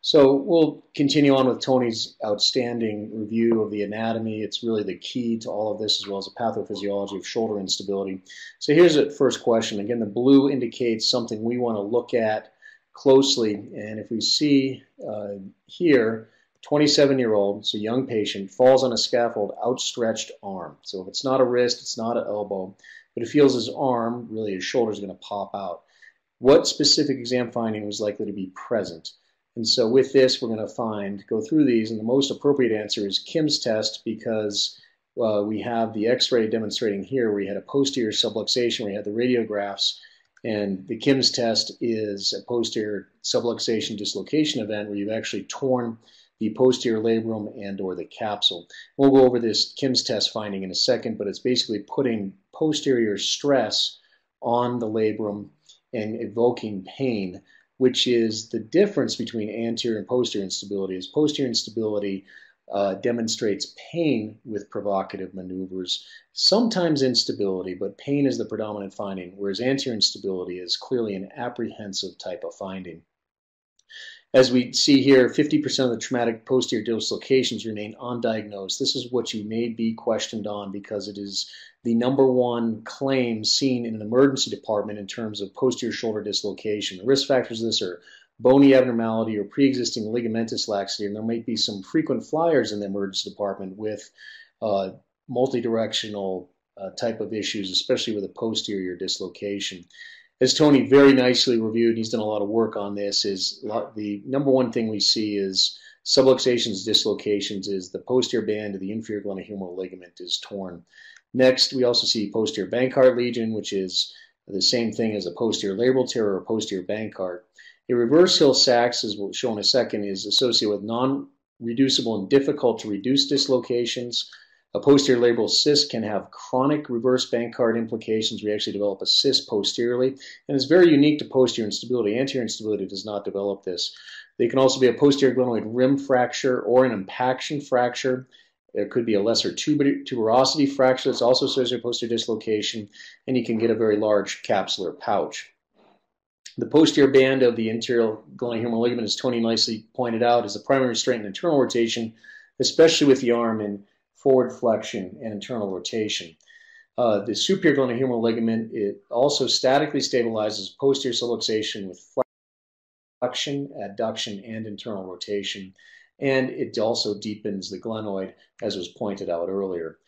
So we'll continue on with Tony's outstanding review of the anatomy. It's really the key to all of this, as well as the pathophysiology of shoulder instability. So here's the first question. Again, the blue indicates something we want to look at closely. And if we see uh, here, 27-year-old, so young patient, falls on a scaffold, outstretched arm. So if it's not a wrist, it's not an elbow, but it feels his arm, really his shoulder is going to pop out. What specific exam finding was likely to be present? And so with this, we're going to find, go through these, and the most appropriate answer is Kim's test because uh, we have the x-ray demonstrating here you had a posterior subluxation, you had the radiographs, and the Kim's test is a posterior subluxation dislocation event where you've actually torn the posterior labrum and or the capsule. We'll go over this Kim's test finding in a second, but it's basically putting posterior stress on the labrum and evoking pain which is the difference between anterior and posterior instability. Is posterior instability uh, demonstrates pain with provocative maneuvers, sometimes instability, but pain is the predominant finding, whereas anterior instability is clearly an apprehensive type of finding. As we see here, 50% of the traumatic posterior dislocations remain undiagnosed. This is what you may be questioned on because it is the number one claim seen in an emergency department in terms of posterior shoulder dislocation. The risk factors of this are bony abnormality or pre-existing ligamentous laxity, and there might be some frequent flyers in the emergency department with uh, multi-directional uh, type of issues, especially with a posterior dislocation as Tony very nicely reviewed, he's done a lot of work on this, is the number one thing we see is subluxations, dislocations, is the posterior band of the inferior glenohumeral ligament is torn. Next, we also see posterior Bankart lesion, which is the same thing as a posterior labral tear or posterior Bankart. A reverse Hill-Sachs, as we'll show in a second, is associated with non-reducible and difficult to reduce dislocations, a posterior labral cyst can have chronic reverse Bankart implications. We actually develop a cyst posteriorly, and it's very unique to posterior instability. Anterior instability does not develop this. They can also be a posterior glenoid rim fracture or an impaction fracture. There could be a lesser tuberosity fracture that's also associated with posterior dislocation, and you can get a very large capsular pouch. The posterior band of the anterior glenohumeral ligament, as Tony nicely pointed out, is the primary restraint in internal rotation, especially with the arm in forward flexion, and internal rotation. Uh, the superior glenohumeral ligament, it also statically stabilizes posterior subluxation with flexion, adduction, and internal rotation. And it also deepens the glenoid, as was pointed out earlier.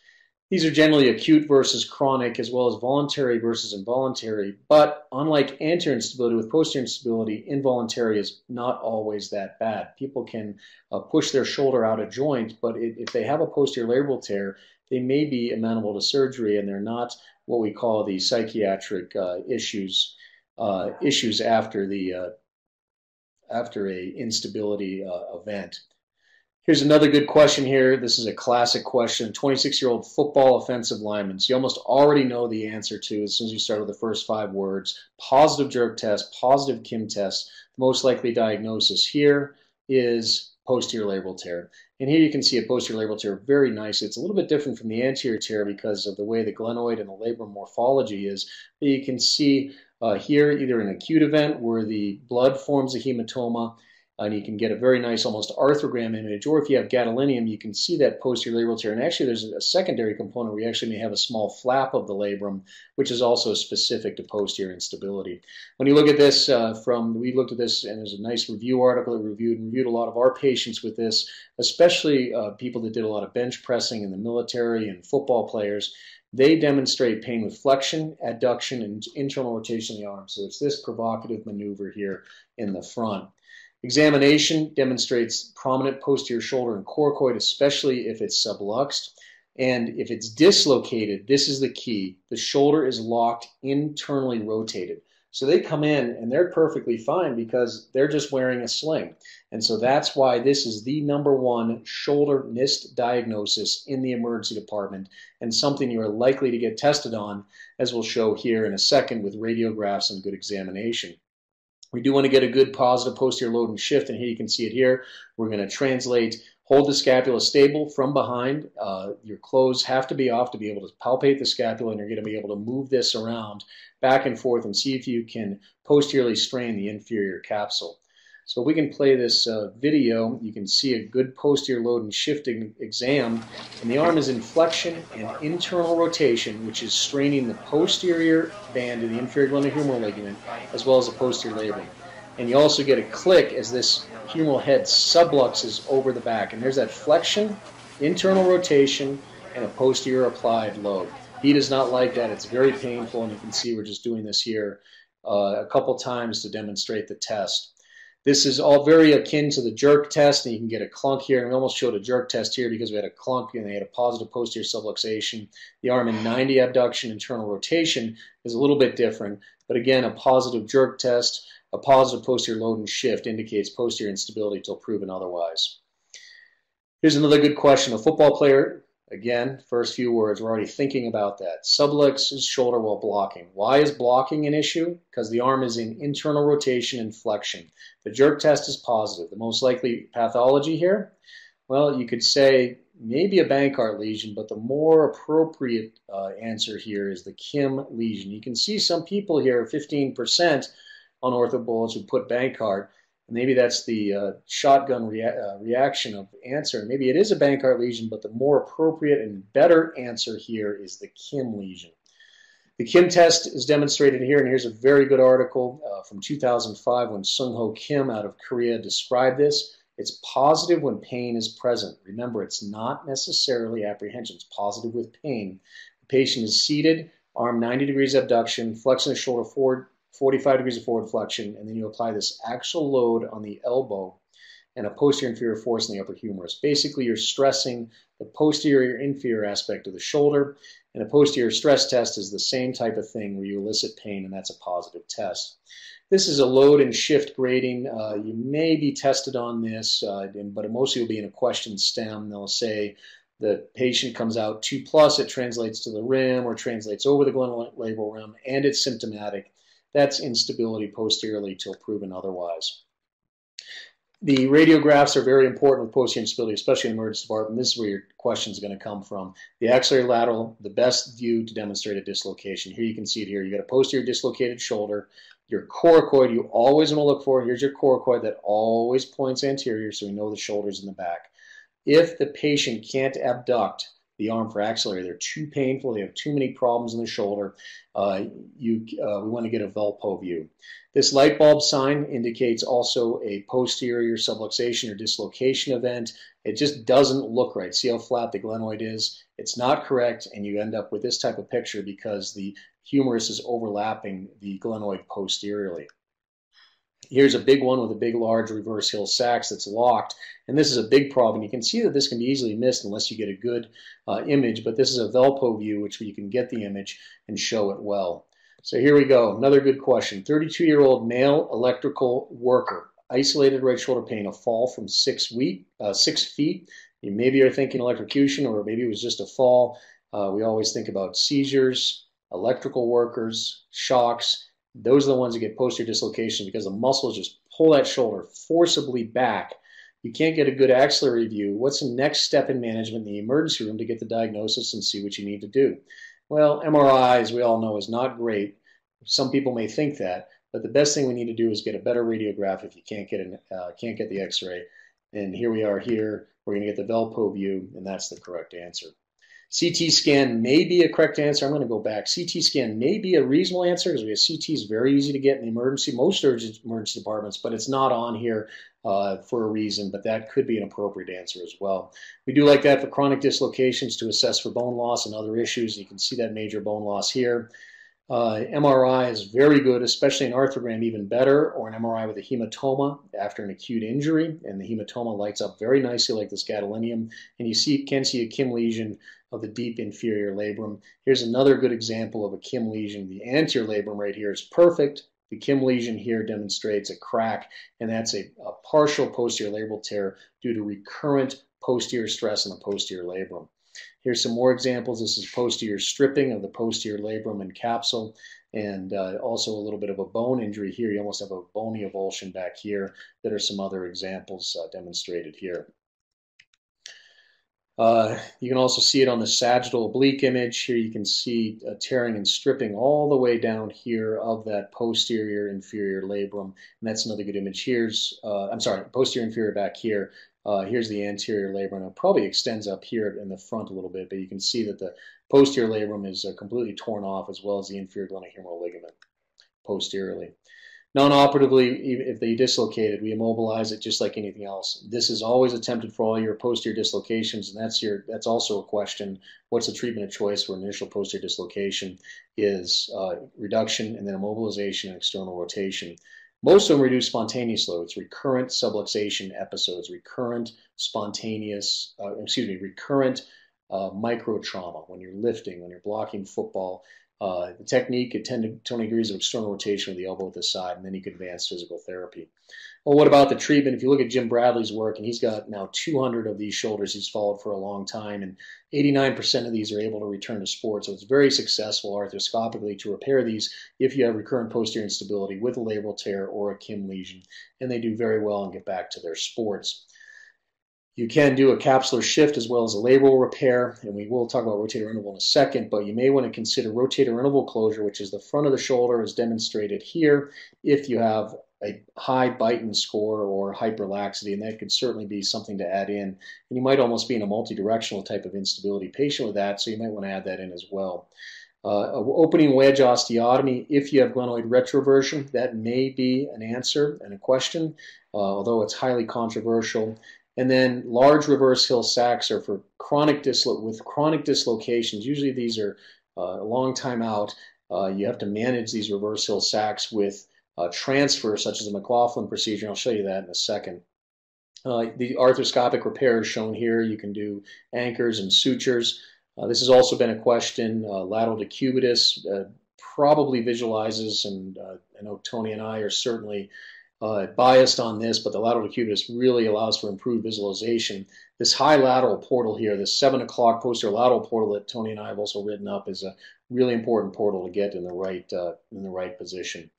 These are generally acute versus chronic, as well as voluntary versus involuntary. But unlike anterior instability, with posterior instability, involuntary is not always that bad. People can uh, push their shoulder out of joint, but it, if they have a posterior labral tear, they may be amenable to surgery, and they're not what we call the psychiatric uh, issues uh, issues after the uh, after a instability uh, event. Here's another good question here. This is a classic question. 26-year-old football offensive lineman. So you almost already know the answer to as soon as you start with the first five words. Positive jerk test, positive Kim test. Most likely diagnosis here is posterior labral tear. And here you can see a posterior labral tear very nicely. It's a little bit different from the anterior tear because of the way the glenoid and the labrum morphology is. But you can see uh, here either an acute event where the blood forms a hematoma and you can get a very nice almost arthrogram image. Or if you have gadolinium, you can see that posterior labral tear. And actually, there's a secondary component where you actually may have a small flap of the labrum, which is also specific to posterior instability. When you look at this uh, from, we looked at this, and there's a nice review article that reviewed and reviewed a lot of our patients with this, especially uh, people that did a lot of bench pressing in the military and football players. They demonstrate pain with flexion, adduction, and internal rotation of the arm. So it's this provocative maneuver here in the front. Examination demonstrates prominent posterior shoulder and coracoid, especially if it's subluxed. And if it's dislocated, this is the key. The shoulder is locked internally rotated. So they come in and they're perfectly fine because they're just wearing a sling. And so that's why this is the number one shoulder missed diagnosis in the emergency department and something you're likely to get tested on, as we'll show here in a second with radiographs and good examination. We do want to get a good positive posterior load and shift, and here you can see it here. We're going to translate, hold the scapula stable from behind. Uh, your clothes have to be off to be able to palpate the scapula, and you're going to be able to move this around back and forth and see if you can posteriorly strain the inferior capsule. So if we can play this uh, video, you can see a good posterior load and shifting exam. And the arm is in flexion and internal rotation, which is straining the posterior band of the inferior glenohumeral ligament, as well as the posterior labrum. And you also get a click as this humeral head subluxes over the back. And there's that flexion, internal rotation, and a posterior applied load. He does not like that. It's very painful, and you can see we're just doing this here uh, a couple times to demonstrate the test. This is all very akin to the jerk test, and you can get a clunk here. And we almost showed a jerk test here because we had a clunk and they had a positive posterior subluxation. The arm in 90 abduction, internal rotation is a little bit different. But again, a positive jerk test, a positive posterior load and shift indicates posterior instability until proven otherwise. Here's another good question. A football player Again, first few words, we're already thinking about that. Subluxes shoulder while blocking. Why is blocking an issue? Because the arm is in internal rotation and flexion. The jerk test is positive. The most likely pathology here? Well, you could say maybe a Bankart lesion, but the more appropriate uh, answer here is the Kim lesion. You can see some people here, 15% on orthobullets who put Bankart. Maybe that's the uh, shotgun rea uh, reaction of answer. Maybe it is a Bankart lesion, but the more appropriate and better answer here is the Kim lesion. The Kim test is demonstrated here, and here's a very good article uh, from 2005 when Sung Ho Kim out of Korea described this. It's positive when pain is present. Remember, it's not necessarily apprehension. It's positive with pain. The patient is seated, arm 90 degrees abduction, flexing the shoulder forward 45 degrees of forward flexion, and then you apply this axial load on the elbow and a posterior inferior force in the upper humerus. Basically, you're stressing the posterior inferior aspect of the shoulder, and a posterior stress test is the same type of thing where you elicit pain, and that's a positive test. This is a load and shift grading. Uh, you may be tested on this, uh, but it mostly will be in a question stem. They'll say the patient comes out 2 plus, it translates to the rim or translates over the glenohumeral rim, and it's symptomatic. That's instability posteriorly till proven otherwise. The radiographs are very important with posterior instability, especially in the emergency department. This is where your question is going to come from. The axillary lateral, the best view to demonstrate a dislocation. Here you can see it here. You got a posterior dislocated shoulder. Your coracoid, you always want to look for. Here's your coracoid that always points anterior, so we know the shoulder's in the back. If the patient can't abduct the arm for axillary. They're too painful. They have too many problems in the shoulder. Uh, you, uh, we want to get a Velpeau view. This light bulb sign indicates also a posterior subluxation or dislocation event. It just doesn't look right. See how flat the glenoid is? It's not correct, and you end up with this type of picture because the humerus is overlapping the glenoid posteriorly. Here's a big one with a big, large reverse Hill Sachs that's locked. And this is a big problem. You can see that this can be easily missed unless you get a good uh, image, but this is a Velpeau view, which you can get the image and show it well. So here we go. Another good question. 32-year-old male electrical worker, isolated right shoulder pain, a fall from six, week, uh, six feet. You maybe are thinking electrocution, or maybe it was just a fall. Uh, we always think about seizures, electrical workers, shocks. Those are the ones that get posterior dislocation because the muscles just pull that shoulder forcibly back. You can't get a good axillary view. What's the next step in management in the emergency room to get the diagnosis and see what you need to do? Well, MRI, as we all know, is not great. Some people may think that, but the best thing we need to do is get a better radiograph if you can't get an, uh, can't get the X-ray. And here we are here. We're going to get the Velpeau view, and that's the correct answer. CT scan may be a correct answer. I'm going to go back. CT scan may be a reasonable answer because we have CT is very easy to get in the emergency, most urgent emergency departments, but it's not on here uh, for a reason, but that could be an appropriate answer as well. We do like that for chronic dislocations to assess for bone loss and other issues. You can see that major bone loss here. Uh, MRI is very good, especially an arthrogram, even better, or an MRI with a hematoma after an acute injury, and the hematoma lights up very nicely like this gadolinium, and you see can see a Kim lesion of the deep inferior labrum. Here's another good example of a Kim lesion. The anterior labrum right here is perfect. The Kim lesion here demonstrates a crack, and that's a, a partial posterior labral tear due to recurrent posterior stress in the posterior labrum. Here's some more examples. This is posterior stripping of the posterior labrum and capsule, and uh, also a little bit of a bone injury here. You almost have a bony avulsion back here. That are some other examples uh, demonstrated here. Uh, you can also see it on the sagittal oblique image. Here you can see uh, tearing and stripping all the way down here of that posterior inferior labrum. And that's another good image. Here's, uh, I'm sorry, posterior inferior back here. Uh, here's the anterior labrum. It probably extends up here in the front a little bit, but you can see that the posterior labrum is completely torn off as well as the inferior glenohumeral ligament posteriorly. Non-operatively, if they dislocated, we immobilize it just like anything else. This is always attempted for all your posterior dislocations, and that's your that's also a question. What's the treatment of choice for initial posterior dislocation? Is uh, reduction and then immobilization and external rotation. Most of them reduce spontaneously. It's recurrent subluxation episodes, recurrent spontaneous, uh, excuse me, recurrent uh, micro trauma when you're lifting, when you're blocking football. Uh, the technique at 10 to 20 degrees of external rotation with the elbow at the side, and then you can advance physical therapy. Well, what about the treatment? If you look at Jim Bradley's work, and he's got now 200 of these shoulders he's followed for a long time, and 89% of these are able to return to sport. So it's very successful arthroscopically to repair these if you have recurrent posterior instability with a labral tear or a Kim lesion, and they do very well and get back to their sports. You can do a capsular shift as well as a labral repair, and we will talk about rotator interval in a second, but you may want to consider rotator interval closure, which is the front of the shoulder as demonstrated here, if you have a high Beighton score or hyperlaxity, and that could certainly be something to add in. And you might almost be in a multidirectional type of instability patient with that, so you might want to add that in as well. Uh, opening wedge osteotomy, if you have glenoid retroversion, that may be an answer and a question, uh, although it's highly controversial. And then large reverse Hill Sachs are for chronic dislo- with chronic dislocations. Usually these are uh, a long time out. Uh, you have to manage these reverse Hill Sachs with uh, transfer, such as the McLaughlin procedure. I'll show you that in a second. Uh, the arthroscopic repair is shown here. You can do anchors and sutures. Uh, this has also been a question. Uh, lateral decubitus probably visualizes, and I know Tony and I are certainly uh, biased on this, but the lateral decubitus really allows for improved visualization. This high lateral portal here, this 7 o'clock posterior lateral portal that Tony and I have also written up is a really important portal to get in the right, uh, in the right position.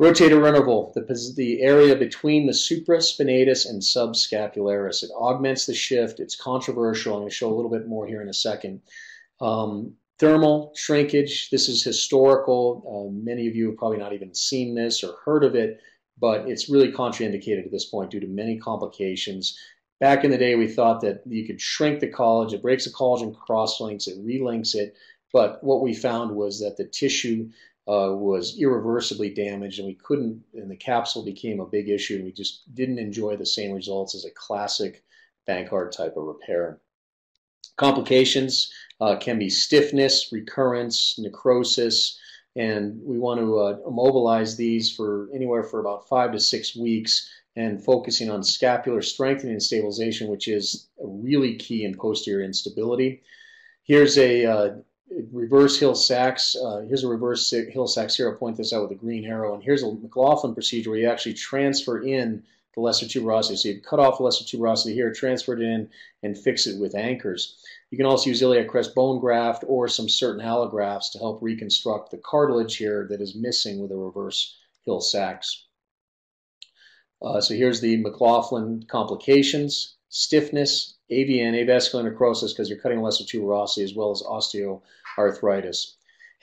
Rotator interval, the, the area between the supraspinatus and subscapularis. It augments the shift. It's controversial. I'm going to show a little bit more here in a second. Um, thermal shrinkage, this is historical. Uh, many of you have probably not even seen this or heard of it but it's really contraindicated at this point due to many complications. Back in the day, we thought that you could shrink the collagen, it breaks the collagen cross-links, it relinks it, but what we found was that the tissue uh, was irreversibly damaged, and we couldn't, and the capsule became a big issue, and we just didn't enjoy the same results as a classic Bankart type of repair. Complications uh, can be stiffness, recurrence, necrosis, and we want to uh, immobilize these for anywhere for about five to six weeks and focusing on scapular strengthening and stabilization, which is really key in posterior instability. Here's a uh, reverse Hill Sachs. Uh, here's a reverse Hill Sachs here. I'll point this out with a green arrow. And here's a McLaughlin procedure where you actually transfer in the lesser tuberosity. So you cut off the lesser tuberosity here, transfer it in, and fix it with anchors. You can also use iliac crest bone graft or some certain allografts to help reconstruct the cartilage here that is missing with a reverse Hill Sachs. Uh, so here's the McLaughlin complications, stiffness, AVN, avascular necrosis, because you're cutting lesser tuberosity, as well as osteoarthritis.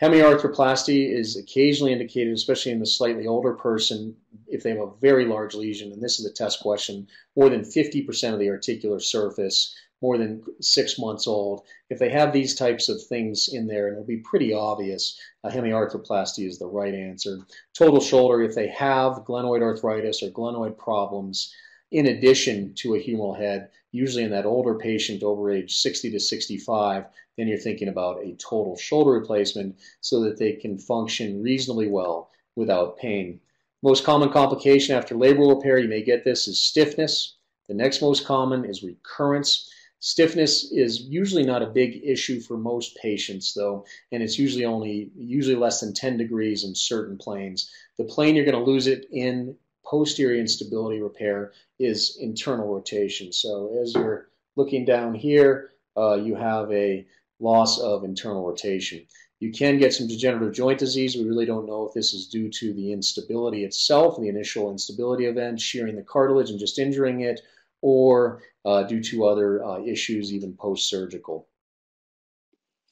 Hemiarthroplasty is occasionally indicated, especially in the slightly older person, if they have a very large lesion, and this is the test question, more than 50% of the articular surface more than six months old. If they have these types of things in there, and it'll be pretty obvious, a hemiarthroplasty is the right answer. Total shoulder, if they have glenoid arthritis or glenoid problems, in addition to a humeral head, usually in that older patient over age 60 to 65, then you're thinking about a total shoulder replacement so that they can function reasonably well without pain. Most common complication after labral repair, you may get this, is stiffness. The next most common is recurrence. Stiffness is usually not a big issue for most patients, though, and it's usually only usually less than 10 degrees in certain planes. The plane you're going to lose it in posterior instability repair is internal rotation. So as you're looking down here, uh, you have a loss of internal rotation. You can get some degenerative joint disease. We really don't know if this is due to the instability itself, the initial instability event, shearing the cartilage and just injuring it, or uh, due to other uh, issues, even post-surgical.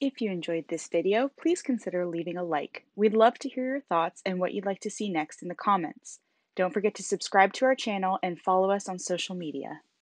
If you enjoyed this video, please consider leaving a like. We'd love to hear your thoughts and what you'd like to see next in the comments. Don't forget to subscribe to our channel and follow us on social media.